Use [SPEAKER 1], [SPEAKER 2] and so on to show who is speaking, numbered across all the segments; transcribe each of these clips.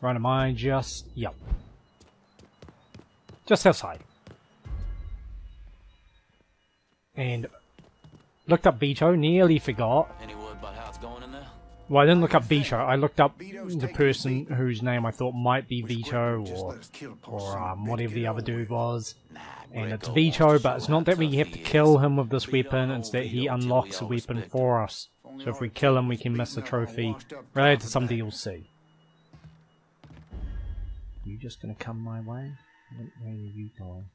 [SPEAKER 1] Right, am I just... Yep. Just outside. And looked up Vito, nearly forgot.
[SPEAKER 2] Any word about how it's going in there?
[SPEAKER 1] Well, I didn't look up Vito. I looked up the person whose name I thought might be Vito or or um, whatever the other dude was. And it's Vito, but it's not that we have to kill him with this weapon, it's that he unlocks a weapon for us. So if we kill him, we can miss the trophy related to some DLC. You just gonna come my way? Where are you going?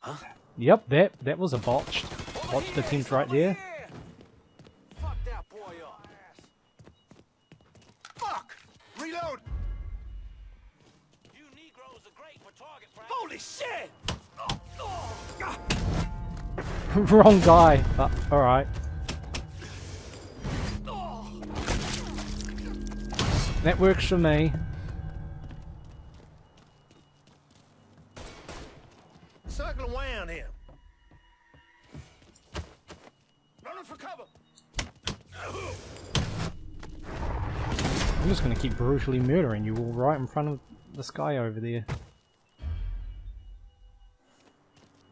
[SPEAKER 2] Huh?
[SPEAKER 1] Yep, that that was a botched botched attempt right there.
[SPEAKER 2] Fuck that boy up.
[SPEAKER 3] Fuck! Reload!
[SPEAKER 2] You Negroes are great for target practice.
[SPEAKER 3] Holy shit!
[SPEAKER 1] Wrong guy, uh, but alright. That works for me.
[SPEAKER 3] Circle around him. Running for cover.
[SPEAKER 1] I'm just gonna keep brutally murdering you all right in front of this guy over there.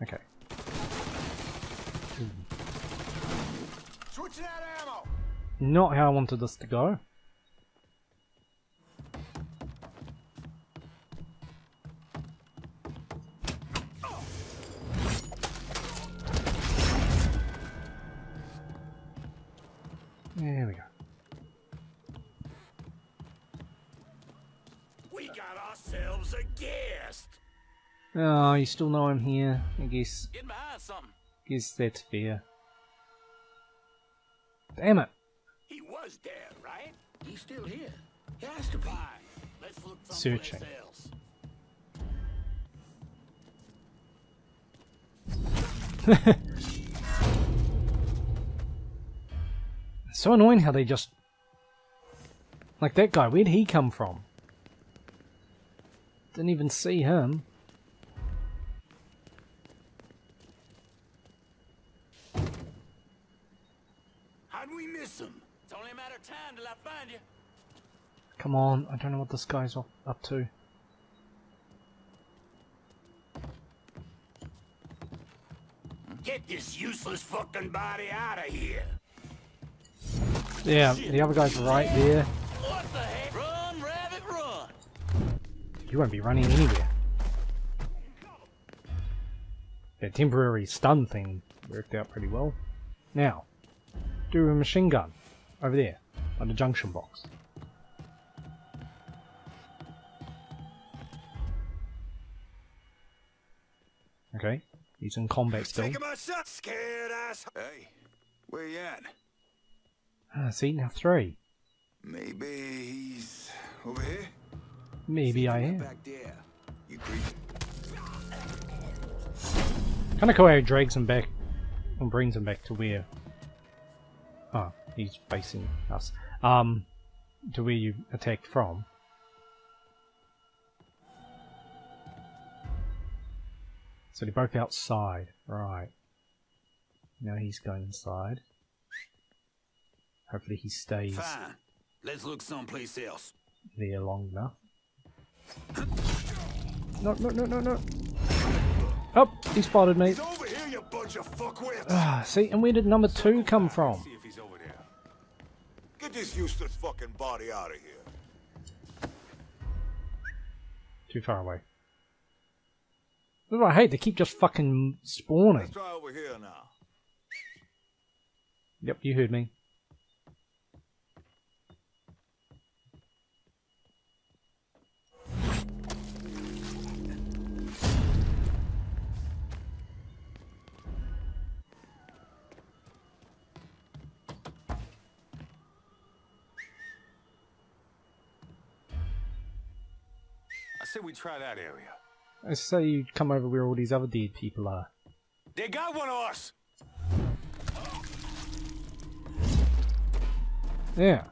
[SPEAKER 1] Okay.
[SPEAKER 3] Ammo.
[SPEAKER 1] Not how I wanted this to go.
[SPEAKER 3] Ourselves.
[SPEAKER 1] Oh, ah, you still know I'm here. I guess,
[SPEAKER 2] Getting behind something.
[SPEAKER 1] guess that's fair. Damn it.
[SPEAKER 3] He was dead, right? He's still here. He has to be.
[SPEAKER 2] Fine. Let's look someplace
[SPEAKER 1] Searching.
[SPEAKER 2] else.
[SPEAKER 1] It's so annoying how they just... Like that guy, where'd he come from? Didn't even see him.
[SPEAKER 3] How'd we miss him?
[SPEAKER 2] It's only a matter of time till I find you.
[SPEAKER 1] Come on, I don't know what this guy's up, up to.
[SPEAKER 3] Get this useless fucking body out of here.
[SPEAKER 1] Yeah, the other guy's right there.
[SPEAKER 2] What the heck?
[SPEAKER 1] You won't be running anywhere. That temporary stun thing worked out pretty well. Now, do a machine gun over there on the junction box. Okay, he's in combat still.
[SPEAKER 3] Taking my shot, scared ass. Hey, where you at?
[SPEAKER 1] Ah, see, now three.
[SPEAKER 3] Maybe he's over here.
[SPEAKER 1] Maybe I am.
[SPEAKER 3] Back there. You creeping?
[SPEAKER 1] Kind of cool how he drags him back and brings him back to where. Oh, he's facing us. Um, to where you attacked from. So they're both outside, right? Now he's going inside. Hopefully he stays
[SPEAKER 3] Fine. Let's look someplace else.
[SPEAKER 1] there long enough. No, no, no, no, no. Oh, he spotted me.
[SPEAKER 3] He's over here, you bunch of fuckwits.
[SPEAKER 1] Ah, see, and where did number two come from?
[SPEAKER 3] See if he's over there. Get this useless fucking body out of here.
[SPEAKER 1] Too far away. That's what I hate, they keep just fucking spawning.
[SPEAKER 3] Let's try over here now.
[SPEAKER 1] Yep, you heard me.
[SPEAKER 3] We try that area.
[SPEAKER 1] I say you come over where all these other dead people are.
[SPEAKER 3] They got one of us.
[SPEAKER 1] Yeah.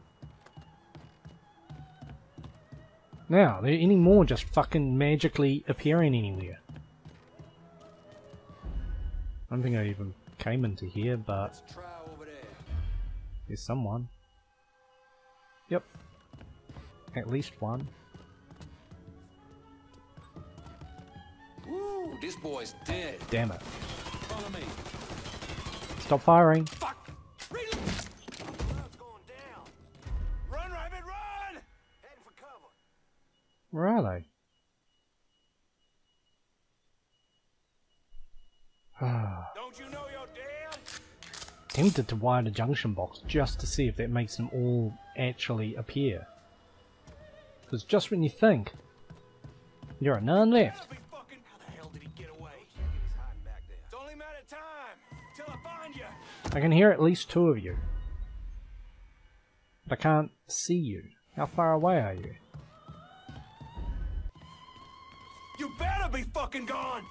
[SPEAKER 1] Now, are there any more just fucking magically appearing anywhere? I don't think I even came into here, but
[SPEAKER 2] Try over there.
[SPEAKER 1] there's someone. Yep. At least one.
[SPEAKER 2] Woo, this boy's dead.
[SPEAKER 1] Damn it.
[SPEAKER 2] Follow me.
[SPEAKER 1] Stop firing.
[SPEAKER 2] Fuck! Reload!
[SPEAKER 3] Crowd's going down. Run, Rabbit, run! Heading for cover.
[SPEAKER 1] Where are they?
[SPEAKER 3] Don't you know you're dead?
[SPEAKER 1] Tempted to wire the junction box just to see if that makes them all actually appear. Because just when you think there are none left,
[SPEAKER 3] I
[SPEAKER 1] can hear at least two of you. But I can't see you. How far away are you?
[SPEAKER 3] You better be fucking gone.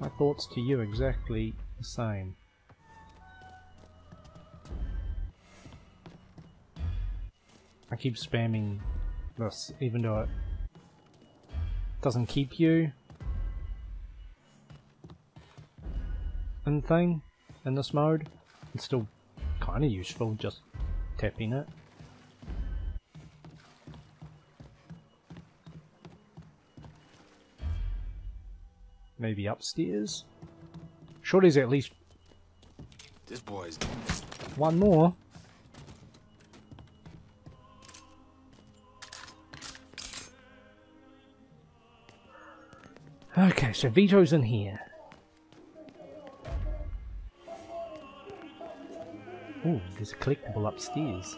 [SPEAKER 1] My thoughts to you exactly the same. I keep spamming this even though it doesn't keep you in thing in this mode. It's still kind of useful just tapping it. Maybe upstairs? Sure there's at least
[SPEAKER 3] This boy's.
[SPEAKER 1] one more. Okay, so Vito's in here. Ooh, there's a collectible upstairs.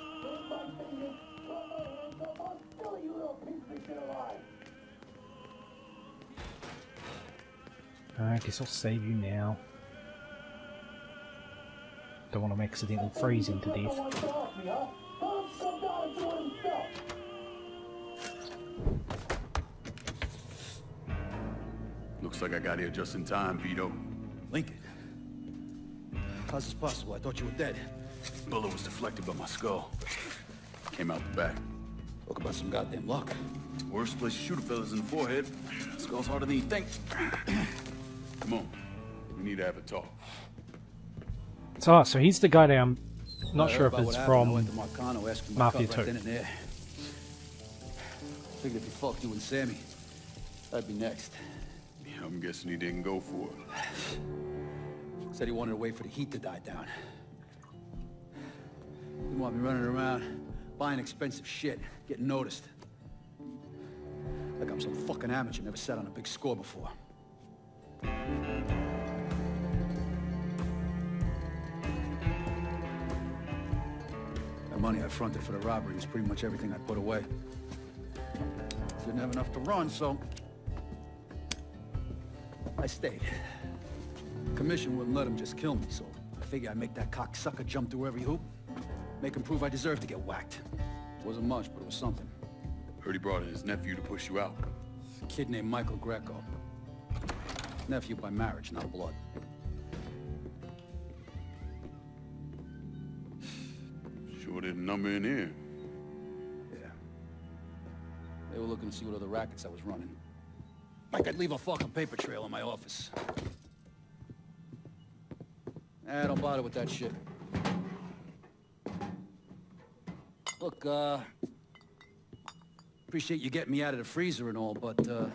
[SPEAKER 1] I guess I'll save you now. Don't want him accidentally freezing to death.
[SPEAKER 4] Looks like I got here just in time, Vito.
[SPEAKER 5] Lincoln. How's this possible? I thought you were dead.
[SPEAKER 4] Bullet was deflected by my skull. Came out the back.
[SPEAKER 5] Talk about some goddamn luck.
[SPEAKER 4] Worst place to shoot a fella's in the forehead. Skull's harder than you think. Come on. We need to have a talk.
[SPEAKER 1] So, ah, so he's the guy that I'm not
[SPEAKER 5] I
[SPEAKER 1] sure if it's
[SPEAKER 5] what happened. I
[SPEAKER 1] from.
[SPEAKER 5] went to Marcano asking my
[SPEAKER 1] Mafia
[SPEAKER 5] cut right
[SPEAKER 1] 2.
[SPEAKER 5] then and there. Figured if he fucked you and Sammy, I'd be next.
[SPEAKER 4] Yeah, I'm guessing he didn't go for it.
[SPEAKER 5] Said he wanted to wait for the heat to die down. Didn't want me running around, buying expensive shit, getting noticed. Like I'm some fucking amateur, never sat on a big score before. The money I fronted for the robbery was pretty much everything I put away. Didn't have enough to run, so... I stayed. Commission wouldn't let him just kill me, so I figure I'd make that cocksucker jump through every hoop. Make him prove I deserve to get whacked. It Wasn't much, but it was something.
[SPEAKER 4] Heard he brought in his nephew to push you out.
[SPEAKER 5] A kid named Michael Greco. Nephew by marriage, not blood.
[SPEAKER 4] Sure didn't number in here.
[SPEAKER 5] Yeah. They were looking to see what other rackets I was running. Like I'd leave a fucking paper trail in my office. Eh, don't bother with that shit. Look, uh... Appreciate you getting me out of the freezer and all, but, uh...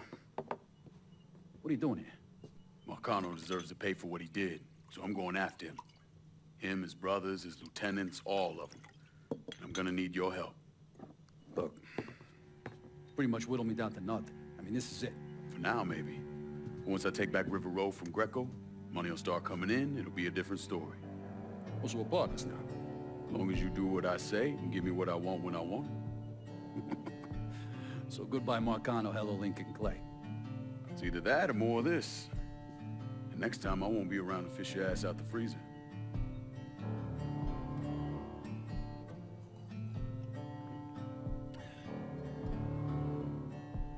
[SPEAKER 5] What are you doing here?
[SPEAKER 4] Marcano deserves to pay for what he did, so I'm going after him. Him, his brothers, his lieutenants, all of them. And I'm gonna need your help.
[SPEAKER 5] Look, pretty much whittled me down to nothing. I mean, this is it.
[SPEAKER 4] For now, maybe. Once I take back River Row from Greco, money will start coming in, it'll be a different story.
[SPEAKER 5] Also, we're partners now.
[SPEAKER 4] As long as you do what I say and give me what I want when I want it.
[SPEAKER 5] So goodbye, Marcano. Hello, Lincoln Clay.
[SPEAKER 4] It's either that or more of this. And next time I won't be around to fish your ass out the freezer.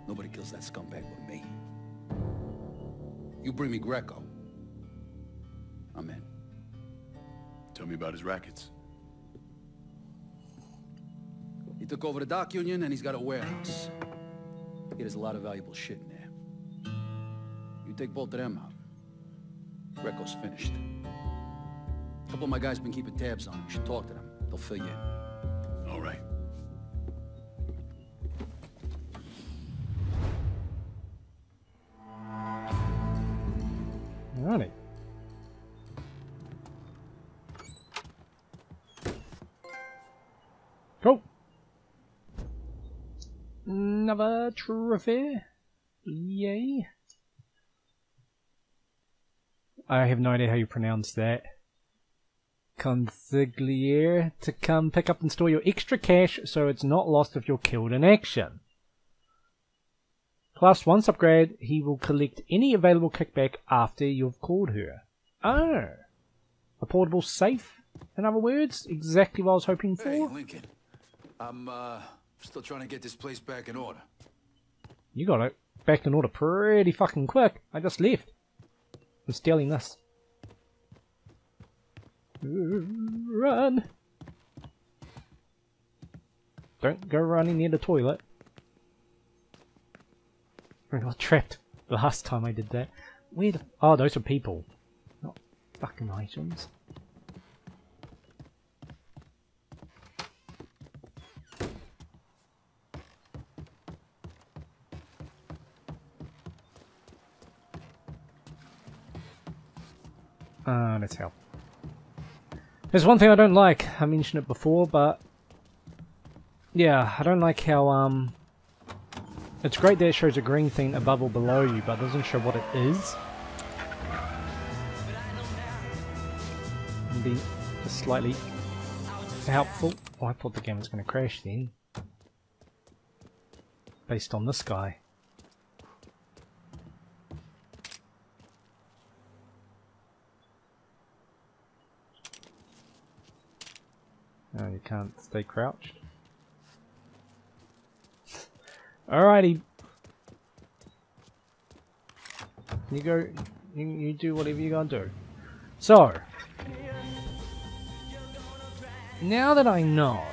[SPEAKER 5] Nobody kills that scumbag but me. You bring me Greco. I'm in.
[SPEAKER 4] Tell me about his rackets.
[SPEAKER 5] Took over the dock union and he's got a warehouse. He has a lot of valuable shit in there. You take both of them out. Greco's finished. A couple of my guys been keeping tabs on him. You should talk to them. They'll fill you in.
[SPEAKER 4] All right.
[SPEAKER 1] Trophy. Yay. I have no idea how you pronounce that. Consigliere to come pick up and store your extra cash so it's not lost if you're killed in action. Plus, once upgrade, he will collect any available kickback after you've called her. Oh. A portable safe, in other words? Exactly what I was hoping for?
[SPEAKER 6] Hey, Lincoln. I'm, uh, still trying to get this place back in order.
[SPEAKER 1] You got it back in order pretty fucking quick. I just left. I'm stealing this. Run! Don't go running near the toilet. I got trapped the last time I did that. Where the... Oh, those are people. Not fucking items. Uh, let's. There's one thing I don't like. I mentioned it before, but yeah, I don't like how um. It's great that it shows a green thing above or below you, but it doesn't show what it is. Be just slightly helpful. Oh, I thought the game was going to crash then, based on this guy. No, you can't stay crouched. Alrighty. You go, you, you do whatever you gotta do. So, now that I know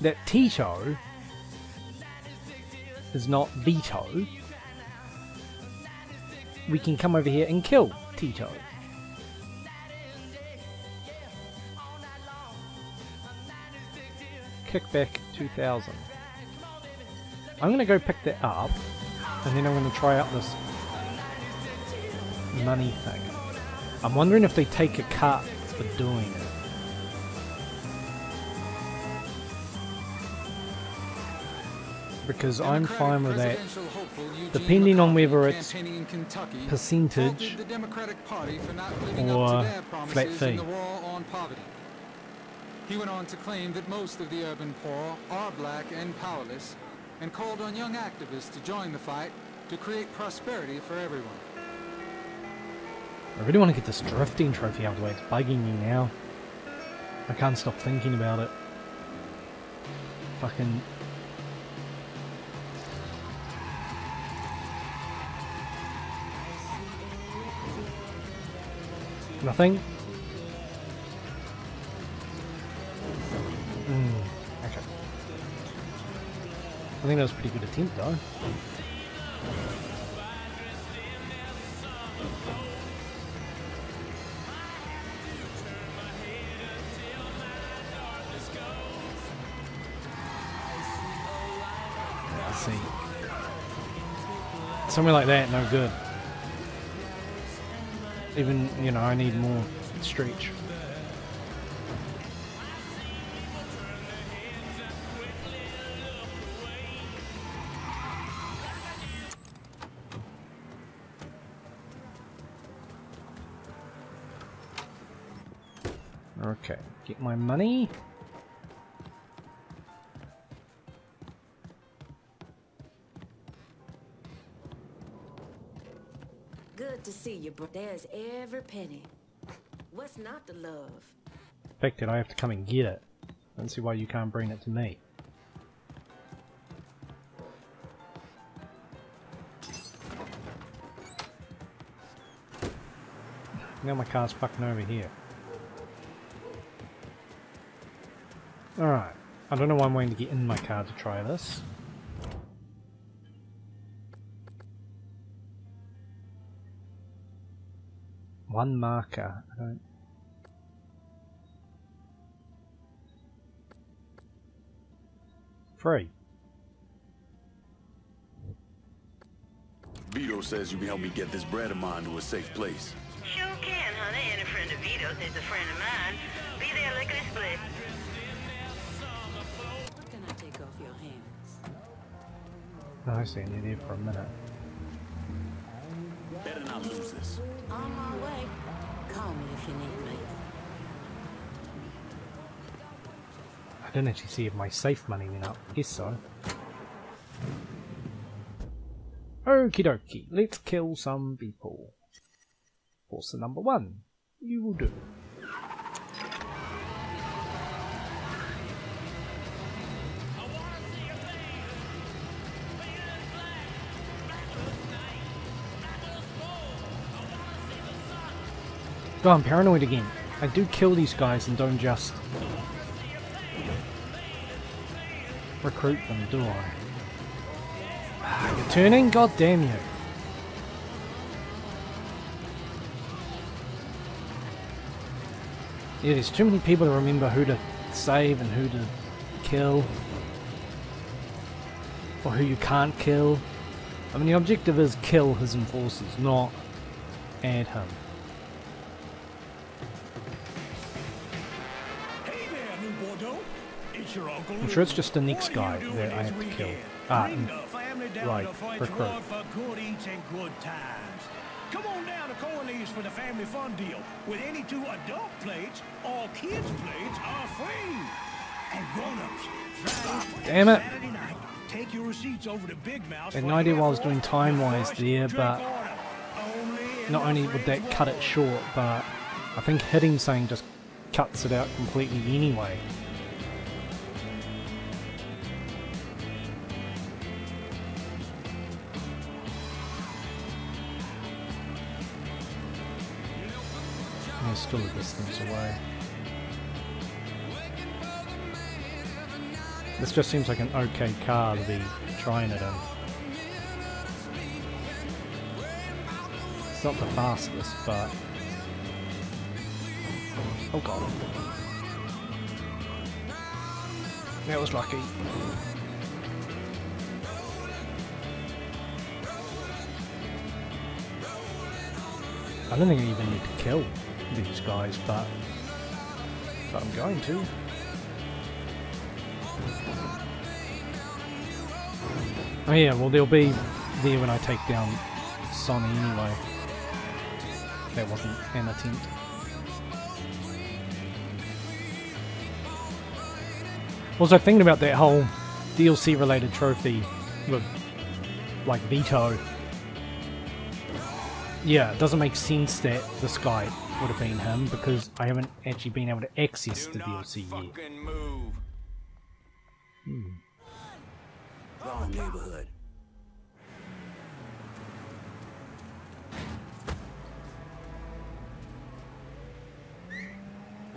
[SPEAKER 1] that Tito is not Vito, we can come over here and kill Tito. Kickback 2000. I'm gonna go pick that up, and then I'm gonna try out this money thing. I'm wondering if they take a cut for doing it. Because I'm fine with that, depending on whether it's percentage or flat fee.
[SPEAKER 7] He went on to claim that most of the urban poor are black and powerless, and called on young activists to join the fight to create prosperity for everyone.
[SPEAKER 1] I really want to get this drifting trophy out of the way. It's bugging me now. I can't stop thinking about it. Fucking... Nothing? I think that was a pretty good attempt though. Somewhere like that, no good. Even, you know, I need more stretch. My money.
[SPEAKER 8] Good to see you, bro. There's every penny. What's not to love?
[SPEAKER 1] The fact I have to come and get it. I don't see why you can't bring it to me. Now my car's fucking over here. Alright. I don't know why I'm waiting to get in my car to try this. One marker. I don't. Free.
[SPEAKER 4] Vito says you can help me get this bread of mine to a safe place.
[SPEAKER 9] Sure can, honey. And a friend of Vito's is a friend of mine. Be there lickety split.
[SPEAKER 1] No, I see you there for a minute.
[SPEAKER 4] Better not lose this.
[SPEAKER 8] On my way. Call me if you need me.
[SPEAKER 1] I didn't actually see if my safe money went up. Guess so. Okie dokie, let's kill some people. What's the number one? You will do. God, I'm paranoid again. I do kill these guys and don't just recruit them, do I? Ah, You're turning? God damn you. Yeah, there's too many people to remember who to save and who to kill. Or who you can't kill. I mean, the objective is kill his enforcers, not add him. I'm sure it's just the next guy
[SPEAKER 10] What are you
[SPEAKER 1] that I have to kill. Ah, mm,
[SPEAKER 10] the family down
[SPEAKER 1] right, recruit.
[SPEAKER 10] For good eats and good times. Come on down to Corley's for the family fun deal. With any two adult plates, all kids' plates are free. And grown-ups,
[SPEAKER 1] Damn it.
[SPEAKER 10] Take your receipts over to Big Mouse.
[SPEAKER 1] had no idea what I was doing time-wise there, but
[SPEAKER 10] drink order. Only in
[SPEAKER 1] not only would that cut it short, but I think hitting something just cuts it out completely anyway. Still a distance away. This just seems like an okay car to be trying it in. It's not the fastest, but... Oh god. That was lucky. I don't think I even need to kill these guys, but... But I'm going to. Oh yeah, well they'll be there when I take down Sonny anyway. That wasn't an attempt. Also thinking about that whole DLC related trophy with like Vito. Yeah, it doesn't make sense that this guy would have been him because I haven't actually been able to access the DLC yet.
[SPEAKER 3] move.
[SPEAKER 5] Wrong neighborhood.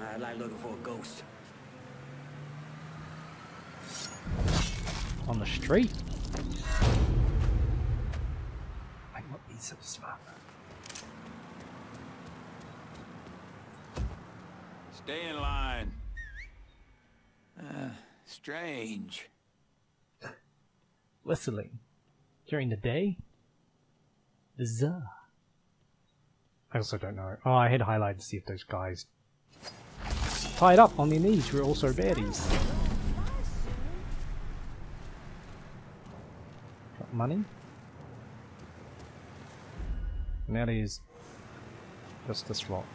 [SPEAKER 5] I like looking for a ghost.
[SPEAKER 1] On the street? Might not be so smart.
[SPEAKER 6] Stay in line. Uh, strange.
[SPEAKER 1] Whistling. During the day? Bizarre. I also don't know. Oh, I had highlighted to see if those guys tied up on their knees were also baddies. Got money? And that is just this rock.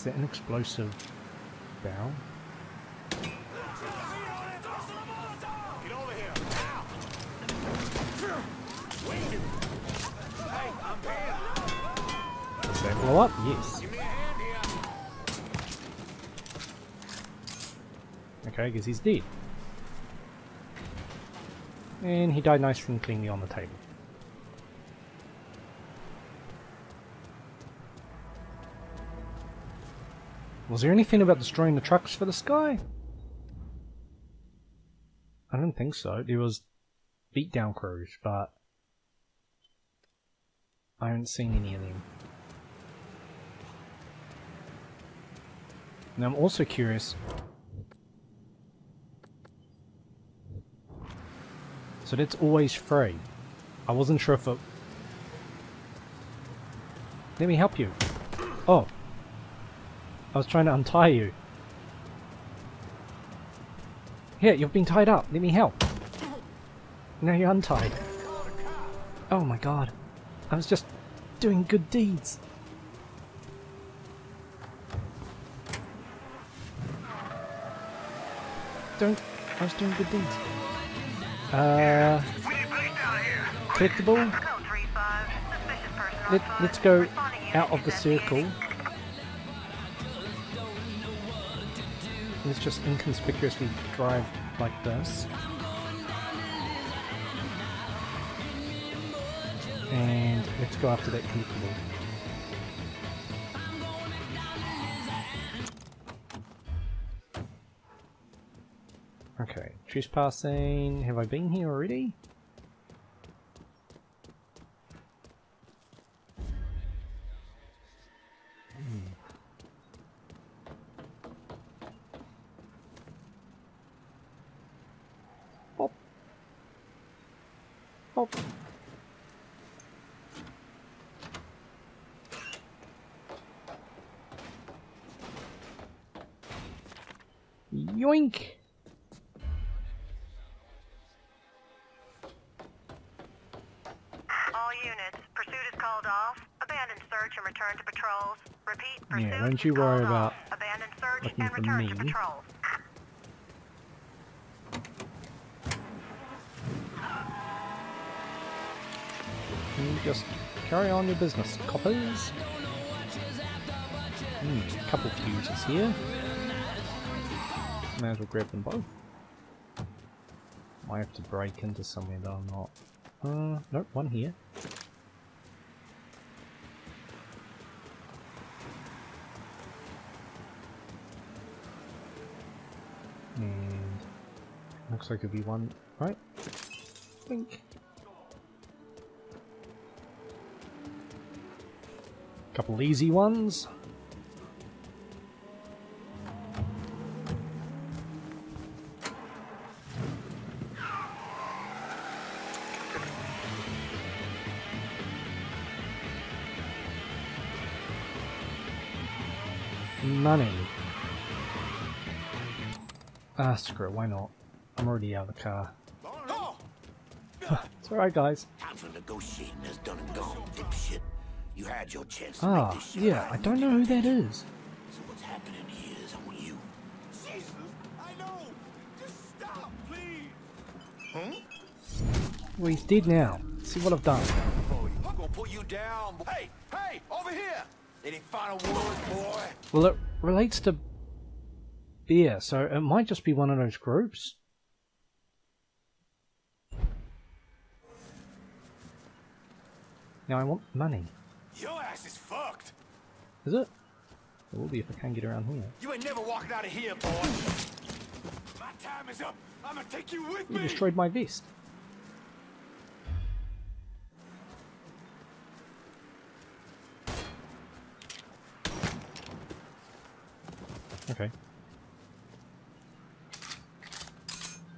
[SPEAKER 1] Is that an explosive barrel? Does that blow up? Yes. Okay, I guess he's dead. And he died nice and cleanly on the table. Was there anything about destroying the trucks for this guy? I don't think so. There was beatdown crews, but I haven't seen any of them. And I'm also curious. So that's always free. I wasn't sure if it... Let me help you. Oh. I was trying to untie you. Here, you've been tied up. Let me help. Now you're untied. Oh my god. I was just doing good deeds. Don't. I was doing good deeds. Uh. Collectible. Let, let's go out of the circle. Let's just inconspicuously drive like this. And let's go after that collectible. Okay, trespassing. Have I been here already? Hmm. Hop. Hop. Yoink!
[SPEAKER 9] All units, pursuit is called off. Abandon search and return to patrols. Repeat, pursuit
[SPEAKER 1] Yeah, don't you worry about. Looking for me. You just carry on your business, coppers. Hmm, a couple of fuses here. May as well grab them both. Might have to break into somewhere that I'm not. Uh, nope, one here. And looks like it'll be one, right? Blink. Couple easy ones. Screw it, why not? I'm already out of the car. it's alright, guys.
[SPEAKER 3] Time for negotiating is done and gone, dipshit. You had your chance to
[SPEAKER 1] Ah,
[SPEAKER 3] make this
[SPEAKER 1] yeah, I
[SPEAKER 3] right.
[SPEAKER 1] don't know who that is.
[SPEAKER 3] So what's happening here is on you.
[SPEAKER 11] Jesus, I know. Just stop, please.
[SPEAKER 1] Well, he's dead now. See what I've done.
[SPEAKER 11] I'm gonna put you down. Hey, hey, over here. Any final words, boy?
[SPEAKER 1] Well, it relates to beer, so it might just be one of those groups. Now I want money.
[SPEAKER 11] Your ass is fucked.
[SPEAKER 1] Is it? It will be if I can get around here.
[SPEAKER 11] You ain't never walking out of here, boy. My time is up. I'm gonna take you with
[SPEAKER 1] You
[SPEAKER 11] me.
[SPEAKER 1] destroyed my vest. Okay.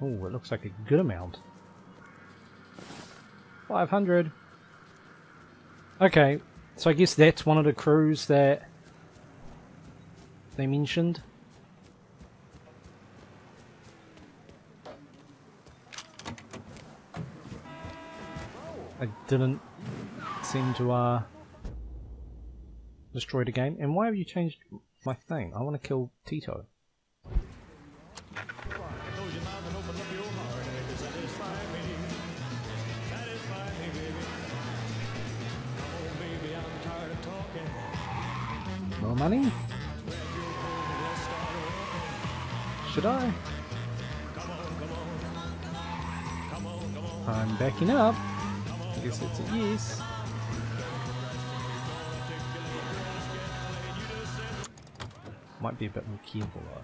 [SPEAKER 1] Oh, it looks like a good amount. 500. Okay, so I guess that's one of the crews that they mentioned. I didn't seem to uh destroy the game. And why have you changed my thing? I want to kill Tito. More money? Should I? I'm backing up. I guess it's a yes. Might be a bit more careful though.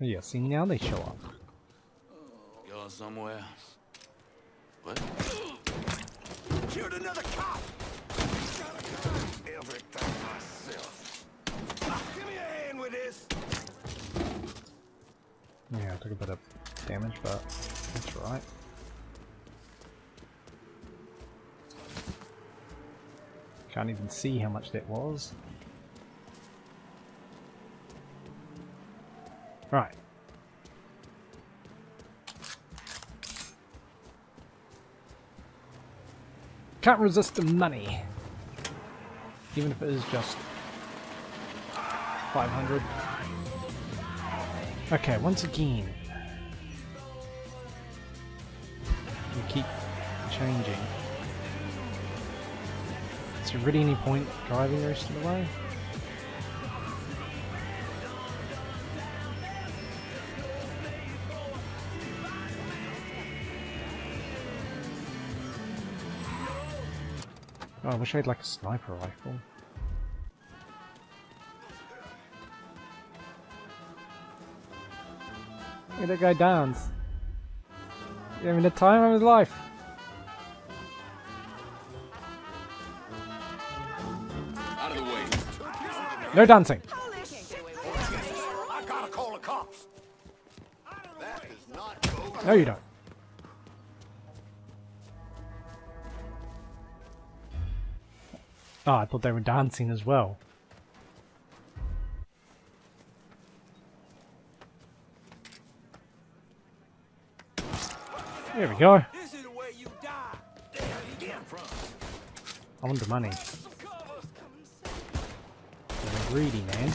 [SPEAKER 1] Yeah, see now they show up.
[SPEAKER 6] Going somewhere? What?
[SPEAKER 3] Killed another cop! Everything myself. Ah, give me a hand with this!
[SPEAKER 1] Yeah, I took a bit of damage, but that's right. Can't even see how much that was. Right. Can't resist the money. Even if it is just 500. Okay, once again. We keep changing. Is there really any point driving the rest of the way? Oh, I wish I had like a sniper rifle. Look at that guy dance. He's having the time of his life.
[SPEAKER 6] Out of the way.
[SPEAKER 1] No dancing.
[SPEAKER 3] I gotta call the cops! That is not
[SPEAKER 1] No, you don't. Oh, I thought they were dancing as well. There we go.
[SPEAKER 3] This is the you die! From.
[SPEAKER 1] I want the money. Greedy, man.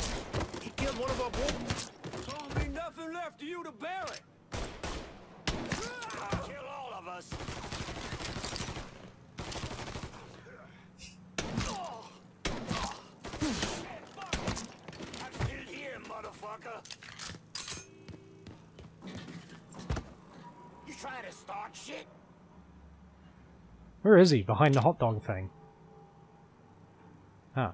[SPEAKER 3] He killed one of our boys. Don't be nothing left of you to bury. I'll kill all of us. I'm still here, motherfucker. You trying to start shit?
[SPEAKER 1] Where is he? Behind the hot dog thing. Huh.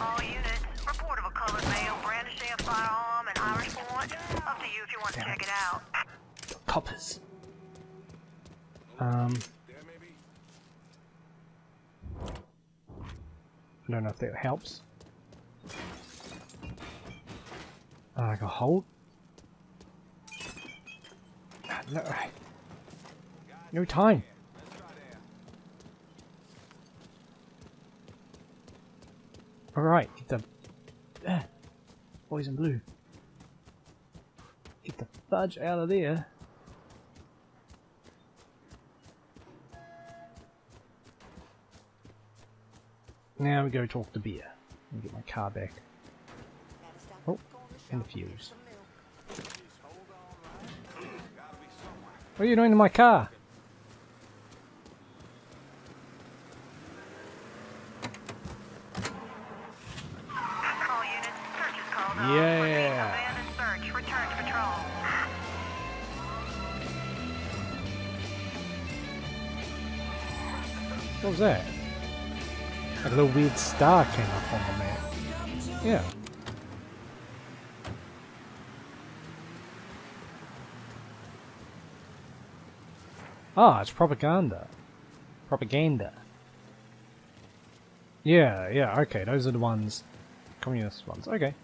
[SPEAKER 9] All units, report of a colored male brandishing a firearm in Irish Point. Up to you if you want to check it out.
[SPEAKER 1] Coppers. Um. I don't know if that helps. Uh, I got hold. Ah, No, no time. All right, get the boys in blue. Get the fudge out of there. Now we go talk to Beer and get my car back. Oh, and the fuse. What are you doing to my car?
[SPEAKER 9] All units, search is called off.
[SPEAKER 1] Yeah. What was that? Like a little weird star came up on the map. Yeah. Ah, it's propaganda. Propaganda. Yeah, yeah, okay, those are the ones. Communist ones, okay.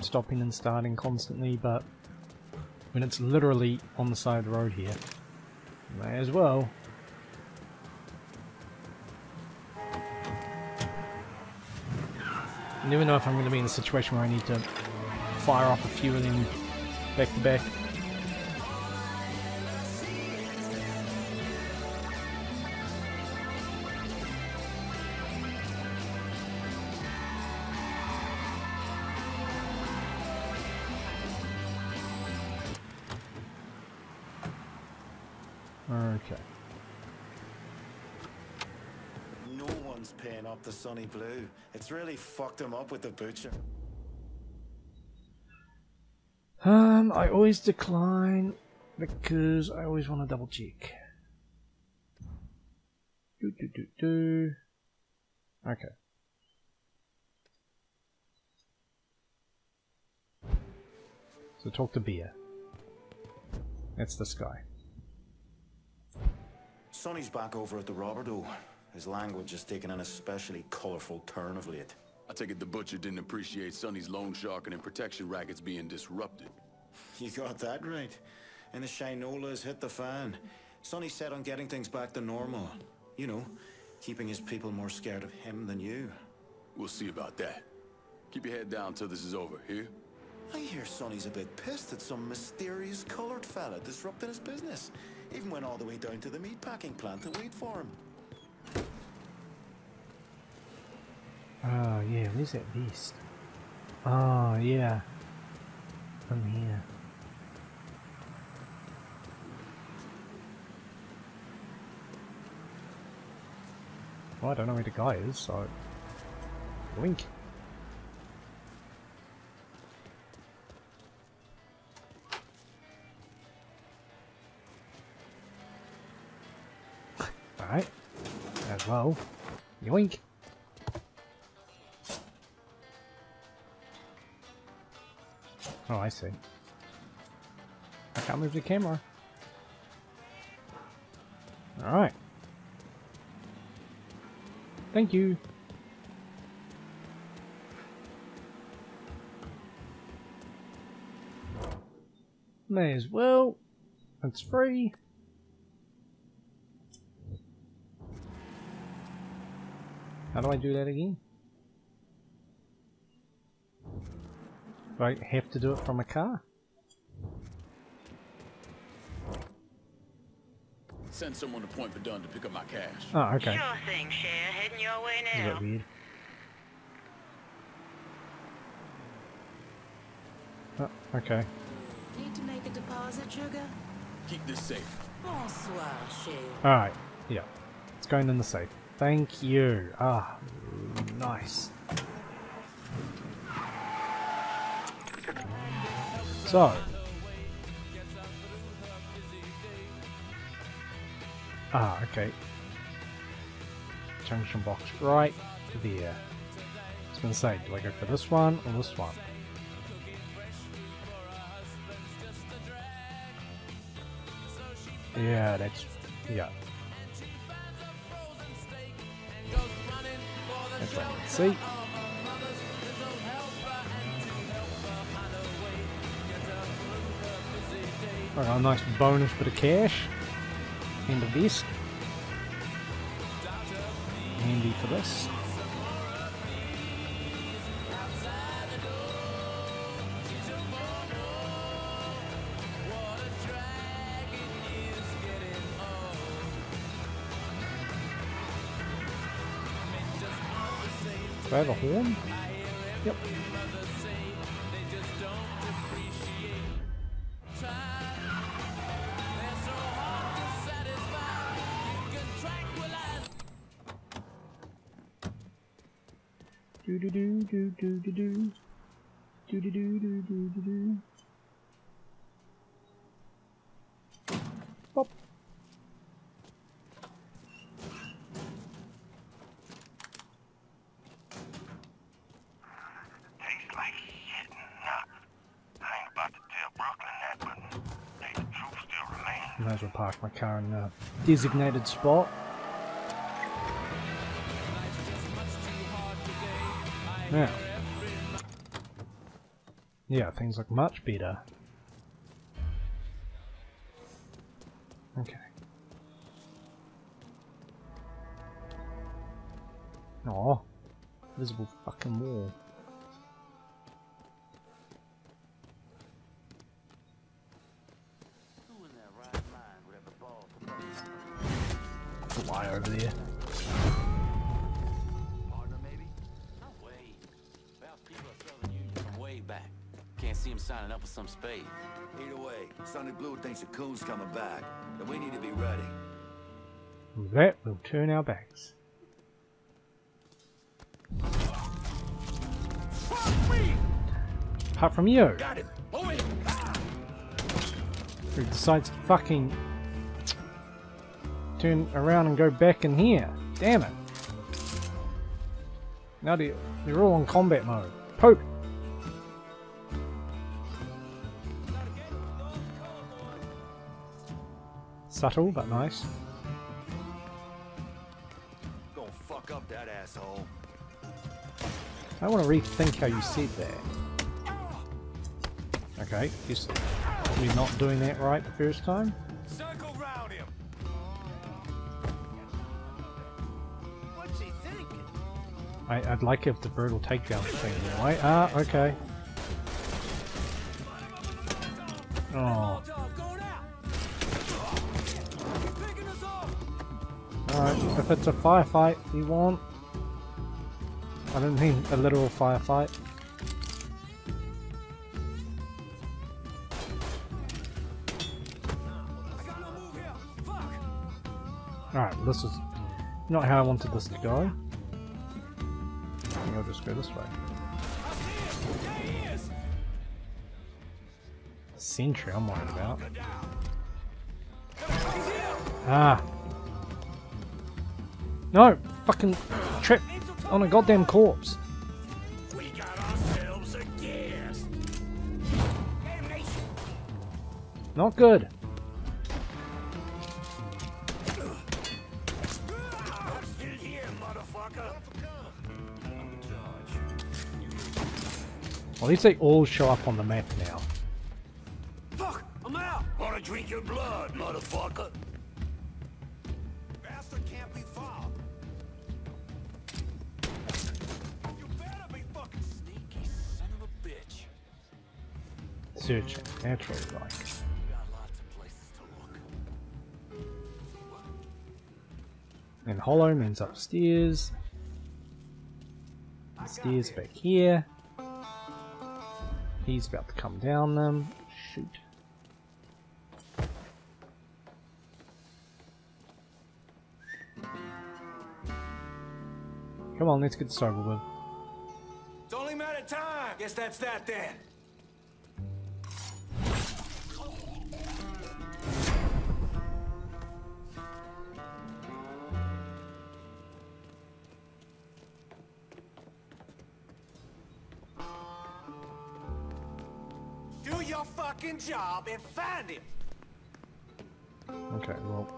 [SPEAKER 1] Stopping and starting constantly, but when it's literally on the side of the road here, may as well. I never know if I'm going to be in a situation where I need to fire off a few of them back to back. Okay.
[SPEAKER 3] No
[SPEAKER 12] one's paying up the Sunny Blue. It's really fucked him up with the butcher.
[SPEAKER 1] Um, I always decline because I always want to double check. Do do do do. Okay. So talk to Beer. That's this guy.
[SPEAKER 12] Sonny's back over at the Roberto. His language has taken an especially colourful turn of late.
[SPEAKER 4] I take it the Butcher didn't appreciate Sonny's loan sharking and protection rackets being disrupted.
[SPEAKER 12] You got that right. And the Shinola has hit the fan. Sonny's set on getting things back to normal. You know, keeping his people more scared of him than you.
[SPEAKER 4] We'll see about that. Keep your head down till this is over, here?
[SPEAKER 12] I hear Sonny's a bit pissed at some mysterious coloured fella disrupting his business. Even went all the way down to the meatpacking plant to wait for him.
[SPEAKER 1] Oh yeah, where's that beast? Oh ah, yeah. From here. Well, I don't know where the guy is, so... Wink. Alright. As well. Yoink. Oh, I see. I can't move the camera. Alright. Thank you. May as well. It's free. How do I do that again? Do I have to do it from a car?
[SPEAKER 4] Send someone to Pointe Verdine to pick up my cash.
[SPEAKER 1] Oh, okay.
[SPEAKER 9] Sure thing, Cher. Heading your way
[SPEAKER 1] This is a
[SPEAKER 9] now.
[SPEAKER 1] bit weird. Oh, okay.
[SPEAKER 8] Need to make a deposit, sugar?
[SPEAKER 4] Keep this safe.
[SPEAKER 8] Bonsoir, Cher.
[SPEAKER 1] Alright, yeah. It's going in the safe. Thank you. Ah, nice. So. Ah, okay. Junction box right there. I was gonna say, do I go for this one or this one? Yeah, that's yeah. See. A nice bonus bit of cash. End of this. Handy for this. Have a horn? Yep. Do do do do do do do. Do do do do do do do. Pop.
[SPEAKER 13] Tastes like shit. Nah, I ain't about to tell Brooklyn that, but hey, the truth still remains.
[SPEAKER 1] Might as well car in the designated spot. Now. Yeah, things look much better. Okay. Aw. Visible fucking wall.
[SPEAKER 6] some speed.
[SPEAKER 13] Either way, Sonny Blue thinks the coon's coming back, and we need to be ready.
[SPEAKER 1] With that, we'll turn our backs. Apart from you. Who decides to fucking turn around and go back in here. Damn it. Now they're, all in combat mode. Poke! Subtle, but nice.
[SPEAKER 3] Gonna fuck up that asshole.
[SPEAKER 1] I want to rethink how you said that. Okay, guess we're not doing that right the first time.
[SPEAKER 3] Circle round him. What's he thinking?
[SPEAKER 1] I, I'd like if the brutal takedown thing went away. Ah, okay. Oh. Alright, if it's a firefight you want. I don't mean a literal firefight. Alright, this is not how I wanted this to go. I'll just go this way. Sentry I'm worried about. Ah. No! Fucking trip on a goddamn corpse. Not good. At least they all show up on the map now. Like. And Hollow means upstairs. Stairs back here. He's about to come down them. Shoot. Come on, let's get this over with.
[SPEAKER 10] It's only a matter of time. Guess that's that then.
[SPEAKER 3] Fucking job and find him.
[SPEAKER 1] Okay, well,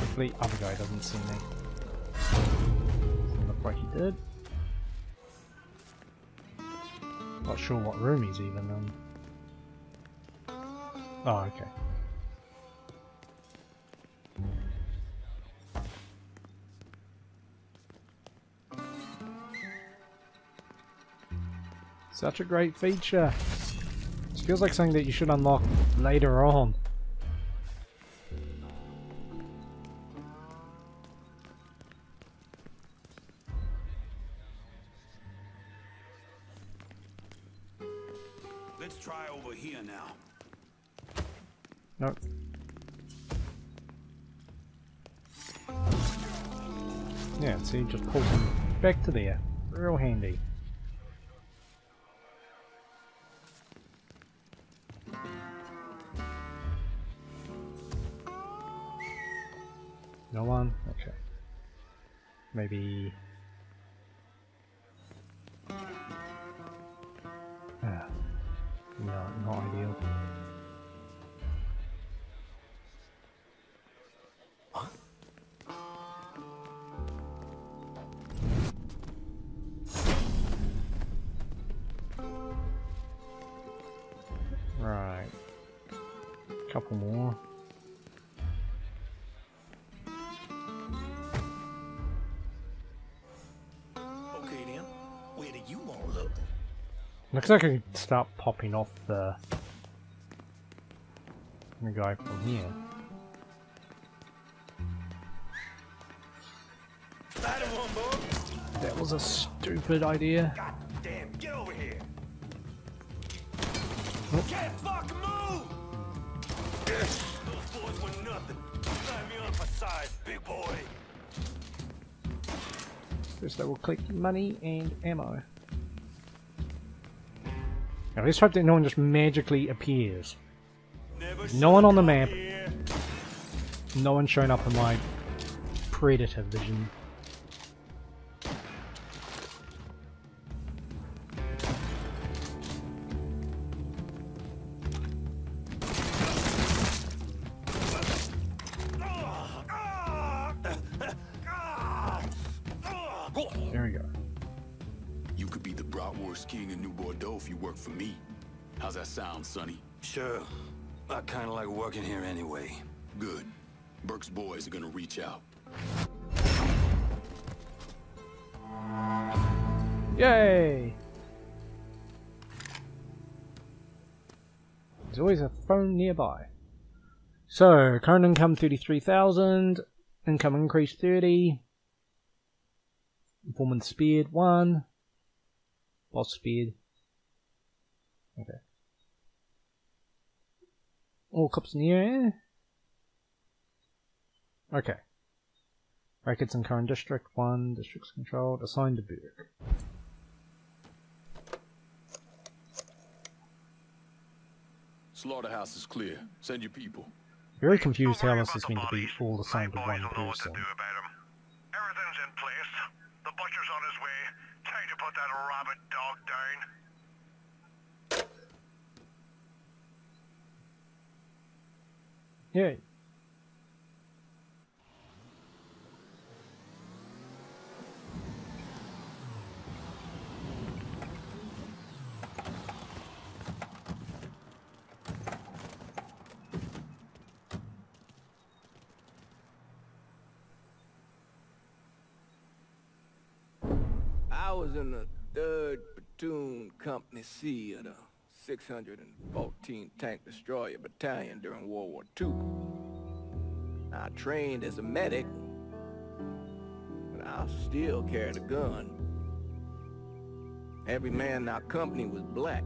[SPEAKER 1] hopefully other guy doesn't see me. Doesn't look like he did. Not sure what room he's even in. Oh, okay. Such a great feature. Feels like something that you should unlock later on. Couple more.
[SPEAKER 10] Okay then. Where do you want to look?
[SPEAKER 1] Looks like I can start popping off the the guy from here.
[SPEAKER 10] Light one, boy.
[SPEAKER 1] That was a stupid idea.
[SPEAKER 10] God damn, get over here.
[SPEAKER 1] Oh.
[SPEAKER 10] Sign me up for size, big boy.
[SPEAKER 1] First I will click money and ammo. Now let's hope that no one just magically appears. No one on the map. No one showing up in my predator vision. Nearby. So, current income 33,000, income increase 30, informant speared 1, boss speared. Okay. All cops in the area. Okay. Records in current district 1, districts controlled, assigned to Burke.
[SPEAKER 4] Slaughterhouse is clear. Send your people.
[SPEAKER 1] Very confused how this is meant to be all assigned to one person.
[SPEAKER 13] Everything's in place. The butcher's on his way. Time to put that rabbit dog down.
[SPEAKER 1] Yay.
[SPEAKER 14] I was in the 3rd Platoon Company C of the 614 Tank Destroyer Battalion during World War II. I trained as a medic, but I still carried a gun. Every man in our company was black.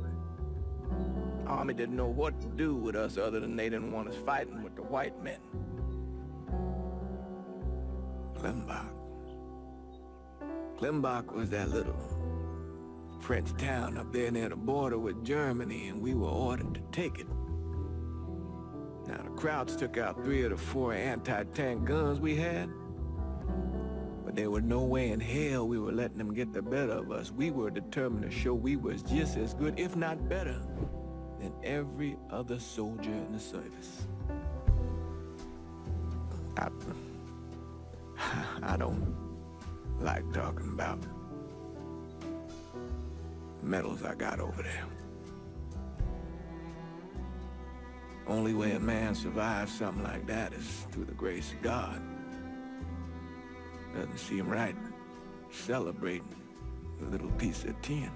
[SPEAKER 14] Army didn't know what to do with us other than they didn't want us fighting with the white men. Klimbach. Klimbach was that little French town up there near the border with Germany, and we were ordered to take it. Now, the Krauts took out three of the four anti-tank guns we had, but there was no way in hell we were letting them get the better of us. We were determined to show we was just as good, if not better, than every other soldier in the service. I, I don't like talking about medals I got over there. Only way a man survives something like that is through the grace of God. Doesn't seem right celebrating a little piece of tin.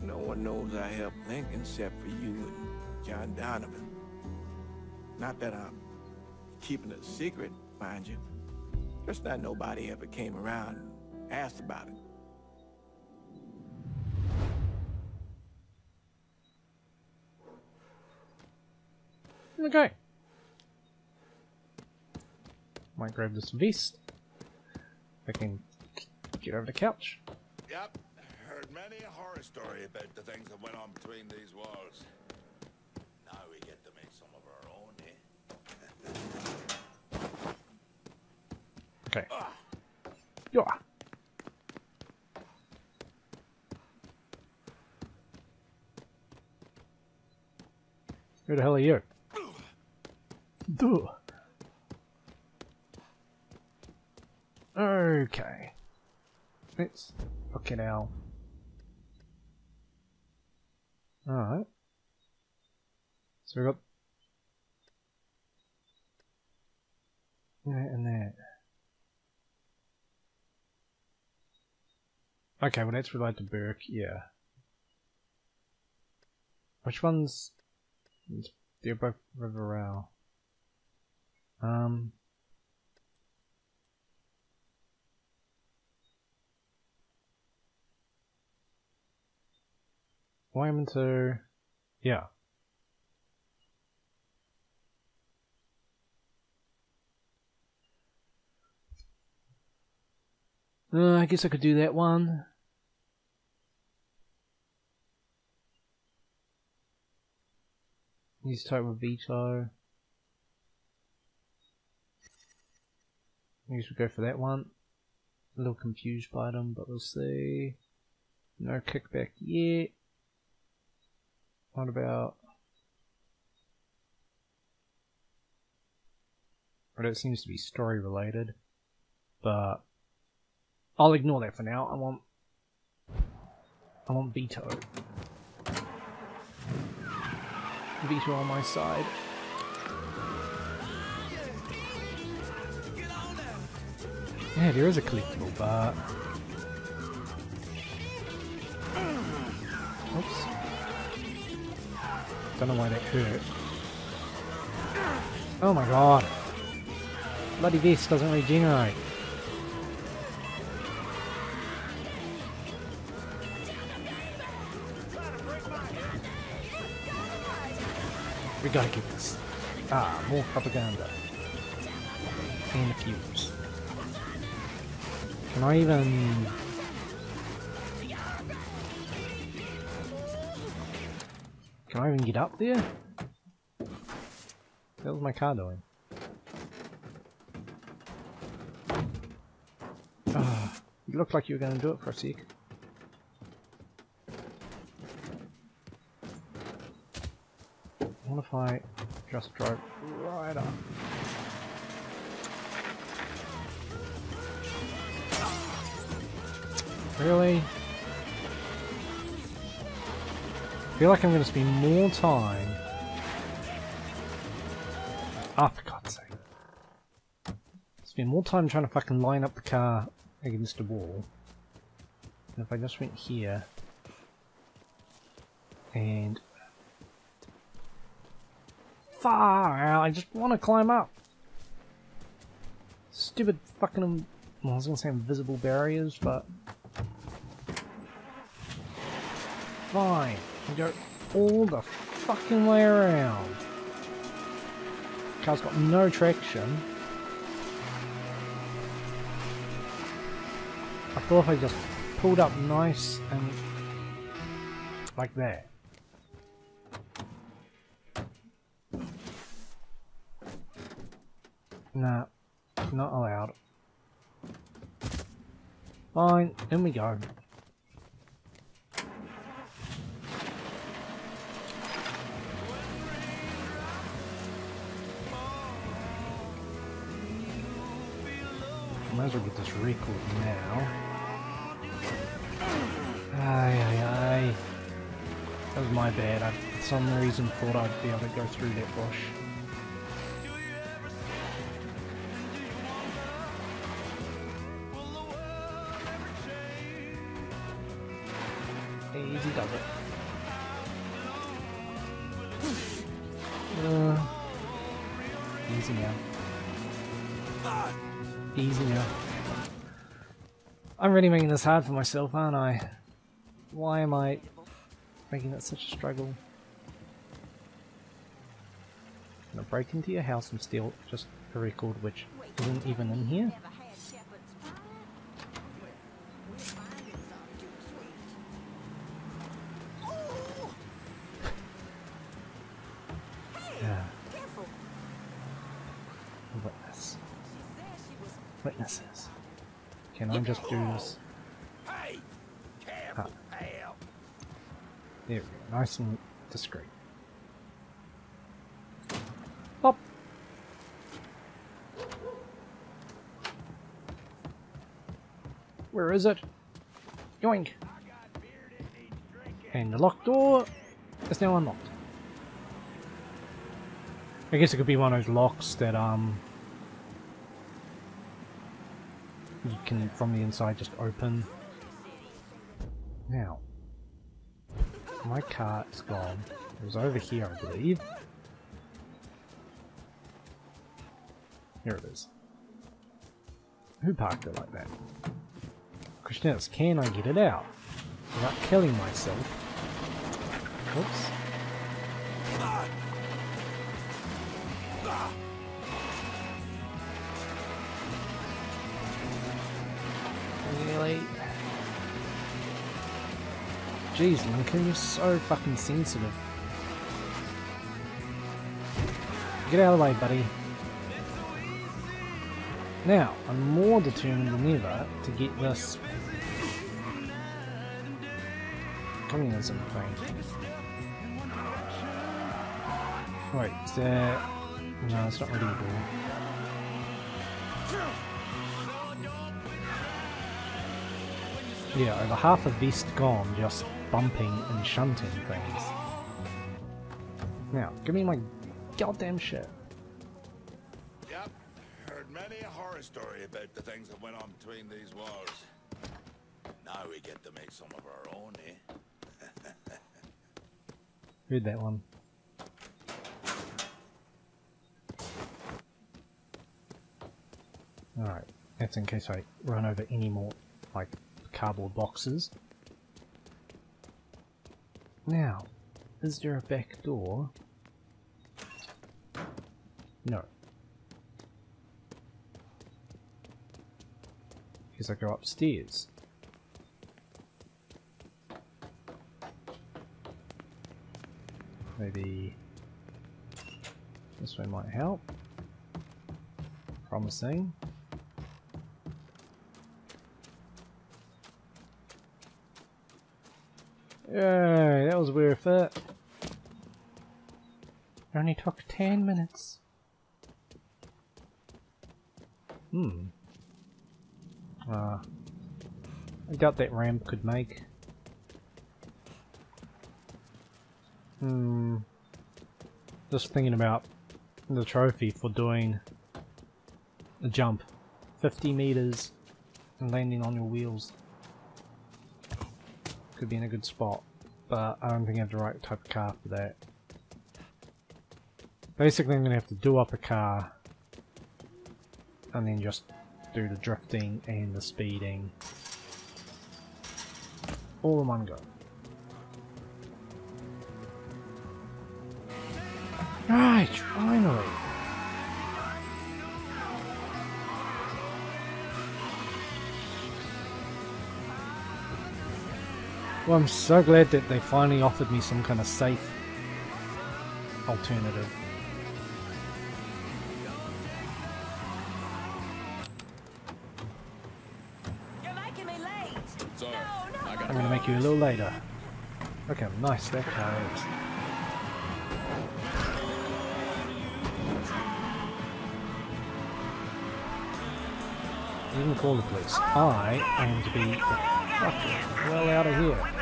[SPEAKER 14] No one knows I helped Lincoln except for you and John Donovan. Not that I'm keeping it a secret, mind you. Just that nobody ever came around and asked about it.
[SPEAKER 1] Okay. Might grab this vest. I can get over the couch.
[SPEAKER 3] Yep, heard many a horror story about the things that went on between these walls. Now we get to make some of our own, eh?
[SPEAKER 1] Okay. Yeah. Who the hell are you? Duh. Okay. Let's look at our... Alright. So we got... That and that. Okay, well that's related to Burke, yeah. Which one's... They're both River Row. Um... Am I. Yeah. Uh, I guess I could do that one. Use total veto. I guess we go for that one. A little confused by them, but we'll see. No kickback yet. What about... But it seems to be story related. But I'll ignore that for now. I want I want veto. Veto on my side. Yeah, there is a collectible, but... Oops. Don't know why that hurt. Oh my god. Bloody vest doesn't regenerate. We gotta get this. Ah, more propaganda. And the fuse. Can I even... Can I even get up there? Was my car doing? You looked like you were going to do it for a sec. What if I just drove right up? Really? I feel like I'm going to spend more time... Ah, for God's sake. Spend more time trying to fucking line up the car against the wall. And if I just went here... And... Far out, I just want to climb up! Stupid fucking... Well, I was going to say invisible barriers, but... Fine. I go all the fucking way around. Car's got no traction. I thought if I just pulled up nice and like that. Nah, not allowed. Fine, in we go. Might as well get this record now. Ay, ay, ay. That was my bad. I, for some reason, thought I'd be able to go through that bush. I'm really making this hard for myself, aren't I? Why am I making it such a struggle? I'm gonna break into your house and steal just a record which isn't even in here. Can I just do this? Ah. There we go. Nice and discreet. Pop. Where is it? Yoink. And the locked door is now unlocked. I guess it could be one of those locks that um you can from the inside just open. Now, my car is gone. It was over here, I believe. Here it is. Who parked it like that? Is, can I get it out without killing myself? Oops. Jeez, Lincoln, you're so fucking sensitive. Get out of the way, buddy. Now, I'm more determined than ever to get this communism thing. Wait, is that... No, it's not ready to. Yeah, over half a vest gone just bumping and shunting things. Now, give me my goddamn shit.
[SPEAKER 3] Yep. Heard many a horror story about the things that went on between these walls. Now we get to make some of our own, eh?
[SPEAKER 1] Read that one. Alright, that's in case I run over any more, like, cardboard boxes. Now, is there a back door? No. Guess I go upstairs. Maybe this way might help. Promising. Yay, that was worth it. It only took 10 minutes. Hmm. Uh, I doubt that ramp could make. Hmm. Just thinking about the trophy for doing a jump. 50 meters and landing on your wheels. Could be in a good spot, but I don't think I have the right type of car for that. Basically I'm going to have to do up a car and then just do the drifting and the speeding all in one go. Right, Well, I'm so glad that they finally offered me some kind of safe alternative.
[SPEAKER 8] You're making me late.
[SPEAKER 3] Sorry, I got
[SPEAKER 1] I'm gonna make you a little later. Look how nice that car is. You can call the police. I am to be the fuck well out of here.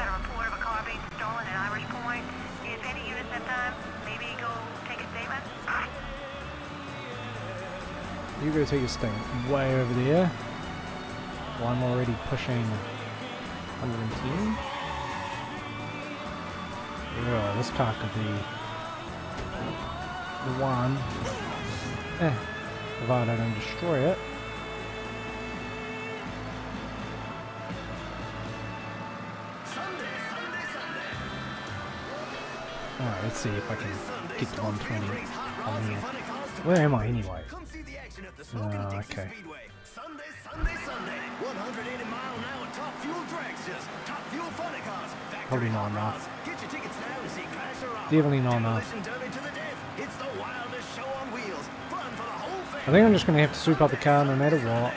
[SPEAKER 1] You go take a sting way over there. Well, I'm already pushing 110. Yeah, this car could be the one. Eh, provided I don't destroy it. Alright, let's see if I can get to 120 on here. Where am I anyway? Uh, okay.
[SPEAKER 11] Sunday, Sunday, Sunday. 180 mile an hour top fuel dragsters, top fuel funny cars,
[SPEAKER 1] Probably not enough.
[SPEAKER 11] Get your tickets now to see Crash or
[SPEAKER 1] Definitely not enough.
[SPEAKER 11] Demolition Derby to the death. It's the wildest show on wheels. Fun for the whole
[SPEAKER 1] I think I'm just going to have to soup up the car no matter what.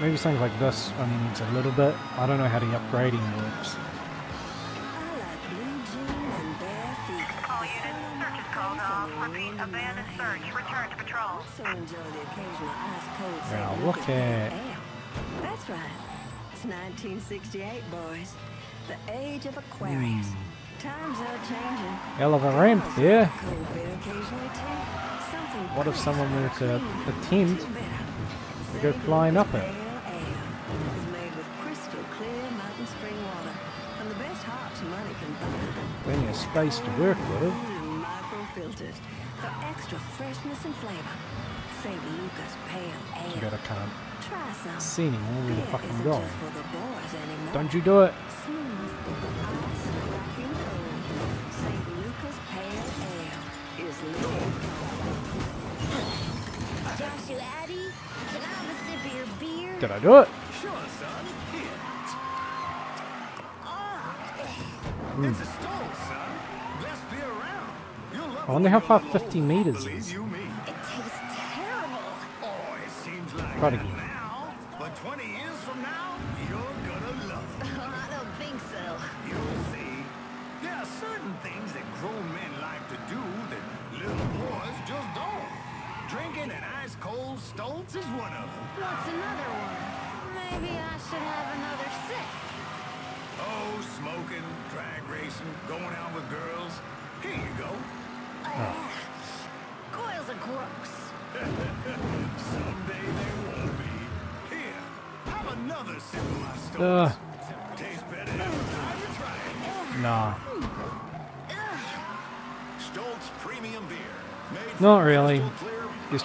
[SPEAKER 1] Maybe something like this only needs a little bit. I don't know how the upgrading works.
[SPEAKER 9] Repeat, search. Return to patrol.
[SPEAKER 8] Also enjoy the occasional ice cold
[SPEAKER 1] Now look at
[SPEAKER 8] ale. That's right. It's 1968, boys. The age of Aquarius. Hmm. Times are changing.
[SPEAKER 1] hell of a ramp there.
[SPEAKER 8] Cold beer occasionally too. Something
[SPEAKER 1] What if someone were to
[SPEAKER 8] clean.
[SPEAKER 1] attempt to go flying up it?
[SPEAKER 8] Ale is made with crystal clear mountain spring water. And the best hops money can buy.
[SPEAKER 1] Plenty of space to work with.
[SPEAKER 8] Freshness and flavor. St. Lucas Pale Ale.
[SPEAKER 1] But I can't
[SPEAKER 8] Try some.
[SPEAKER 1] see anymore where the fuck I'm
[SPEAKER 8] Isn't
[SPEAKER 1] going.
[SPEAKER 8] for the boys.
[SPEAKER 1] Don't you do it.
[SPEAKER 8] Smooth, ice, rockin' cold. St. Lucas Pale Ale is living.
[SPEAKER 15] Joshua Addy, can I have a sip of your beer?
[SPEAKER 1] Did I do it?
[SPEAKER 11] Sure, son. Here.
[SPEAKER 1] Hmm.
[SPEAKER 11] It's a stove, son. Best beer around. You'll
[SPEAKER 1] I wonder how far 50 meters is.
[SPEAKER 11] Seems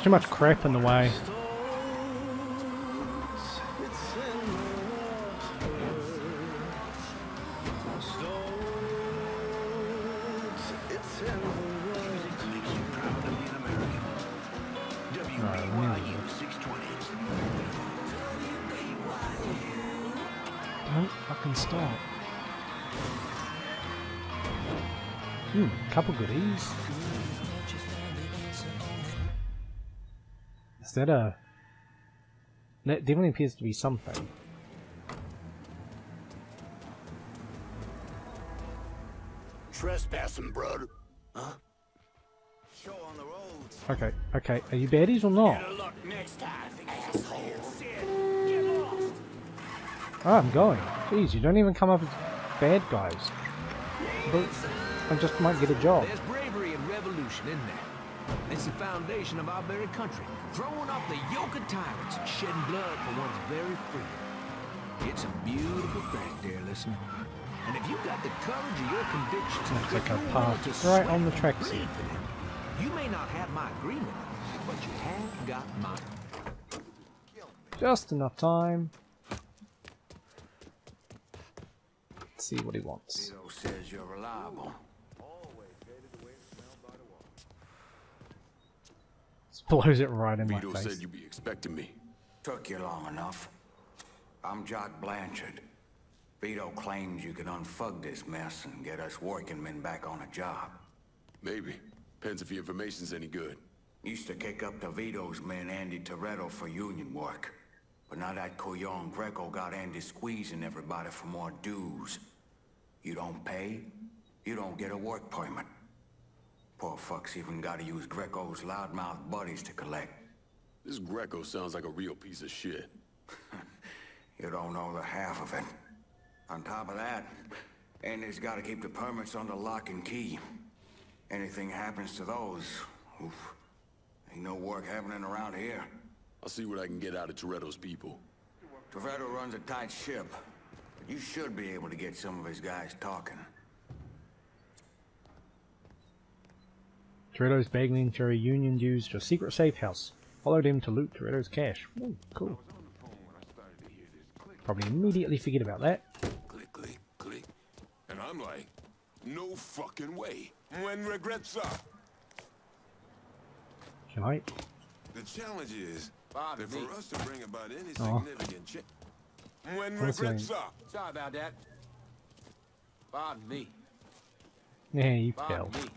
[SPEAKER 1] too much crap in the way. Hmm, couple goodies. That a... That definitely appears to be something.
[SPEAKER 3] Trespassing, brother. Huh?
[SPEAKER 1] Okay, okay. Are you baddies or not?
[SPEAKER 3] Look next time, asshole.
[SPEAKER 1] Oh, I'm going. Jeez, you don't even come up as bad guys. But I just might get a job.
[SPEAKER 16] There's bravery and revolution in there. It's the foundation of our very country. Throwing off the yoke of tyrants and shedding blood for one's very freedom. It's a beautiful thing, dear listener. And if you've got the courage of your convictions,
[SPEAKER 1] Looks like a path right on the
[SPEAKER 16] sweat
[SPEAKER 1] track
[SPEAKER 16] and
[SPEAKER 1] seat.
[SPEAKER 16] them, You may not have my agreement, but you have got mine.
[SPEAKER 1] Just enough time. Let's see what he wants.
[SPEAKER 3] Vito says you're reliable.
[SPEAKER 1] Just blows it right in my
[SPEAKER 4] Vito
[SPEAKER 1] face.
[SPEAKER 4] said you'd be expecting me.
[SPEAKER 3] Took you long enough. I'm Jock Blanchard. Vito claims you can unfug this mess and get us working men back on a job.
[SPEAKER 4] Maybe. Depends if your information's any good.
[SPEAKER 3] Used to kick up to Vito's man Andy Toretto for union work. But now that Coyon Greco got Andy squeezing everybody for more dues. You don't pay, you don't get a work permit. Poor fuck's even gotta use Greco's loudmouth buddies to collect.
[SPEAKER 4] This Greco sounds like a real piece of shit.
[SPEAKER 3] You don't know the half of it. On top of that, Andy's gotta keep the permits under lock and key. Anything happens to those, oof, ain't no work happening around here.
[SPEAKER 4] I'll see what I can get out of Toretto's people.
[SPEAKER 3] Toretto runs a tight ship, but you should be able to get some of his guys talking.
[SPEAKER 1] Toretto's begging Jerry Union dues to a secret safe house. Followed him to loot Toretto's cash. Ooh, cool. Probably immediately forget about that.
[SPEAKER 13] And I'm like, no fucking way. When regrets are.
[SPEAKER 1] Can I?
[SPEAKER 13] The challenge is
[SPEAKER 6] Bob,
[SPEAKER 13] that for us to bring about any
[SPEAKER 1] Oh.
[SPEAKER 13] significant change. When
[SPEAKER 1] What's
[SPEAKER 13] regrets
[SPEAKER 1] that?
[SPEAKER 13] are.
[SPEAKER 6] Sorry about that. Pardon me.
[SPEAKER 1] Yeah, you
[SPEAKER 6] Pardon
[SPEAKER 1] fell.
[SPEAKER 6] me.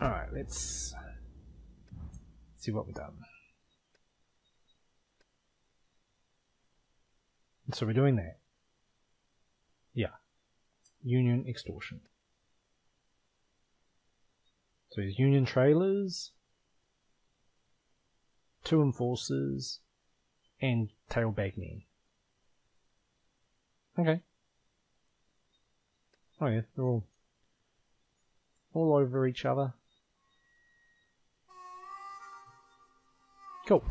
[SPEAKER 1] Alright, let's see what we've done. So we're doing that. Yeah. Union extortion. So there's union trailers, two enforcers, and tailbag men. Okay. Oh yeah, they're all all over each other. Cool.